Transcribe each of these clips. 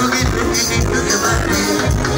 Look at me, look at my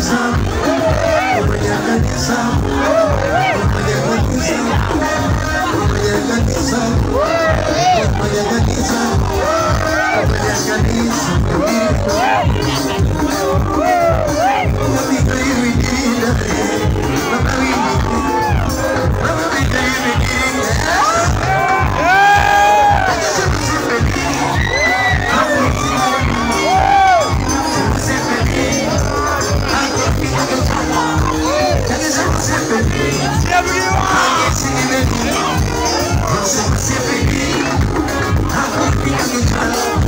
Camisa, camisa. Whatever you are.